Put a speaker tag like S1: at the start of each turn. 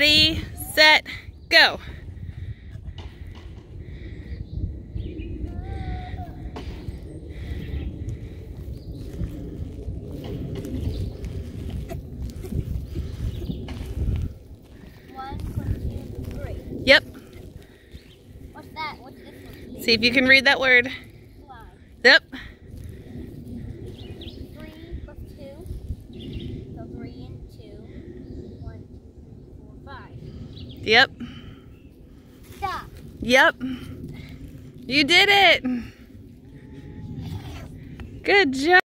S1: Ready, set, go.
S2: One, two, three.
S1: Yep.
S2: What's that? What's this one?
S1: See if you can read that word.
S2: Slide.
S1: Yep. Yep.
S2: Stop.
S1: Yep. You did it. Good job.